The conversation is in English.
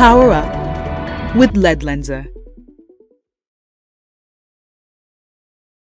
Power up with Lead Lenser.